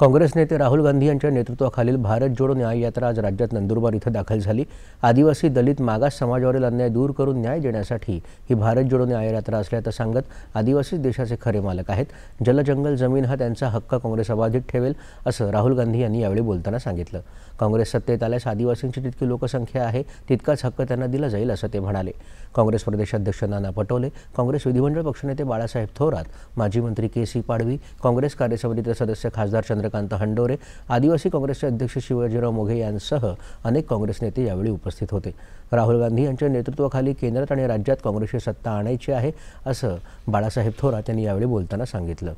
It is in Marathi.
काँग्रेस नेते राहुल गांधी यांच्या नेतृत्वाखालील भारत जोडो न्याय यात्रा आज राज्यात नंदुरबार इथं दाखल झाली. आदिवासी दलित मागास समाजावरील अन्याय दूर करून न्याय देण्यासाठी ही भारत जोडो न्याय यात्रा असल्याचं सांगत आदिवासीच देशाचे खरे मालक आहेत. जलजंगल जमीन हा त्यांचा हक्क काँग्रेस अबाधित ठेवेल असं राहुल गांधी यांनी यावेळी बोलताना सांगितलं. काँग्रेस सत्तेत आल्यास आदिवासींची जितकी लोकसंख्या आहे तितकाच हक्क त्यांना दिला जाईल असं ते म्हणाले. काँग्रेस प्रदेशाध्यक्ष नाना पटोले काँग्रेस विधिमंडळ पक्षनेते बाळासाहेब थोरात माजी मंत्री के सी पाडवी काँग्रेस कार्यसमितीचे सदस्य खासदार चंद्र चंद्रकांत हंडोरे आदिवासी काँग्रेसचे अध्यक्ष शिवाजीराव मोघे यांसह अनेक काँग्रेस नेते यावेळी उपस्थित होते. राहुल गांधी यांच्या नेतृत्वाखाली केंद्रात आणि राज्यात काँग्रेसची सत्ता आणायची आहे असं बाळासाहेब थोरात यांनी यावेळी बोलताना सांगितलं.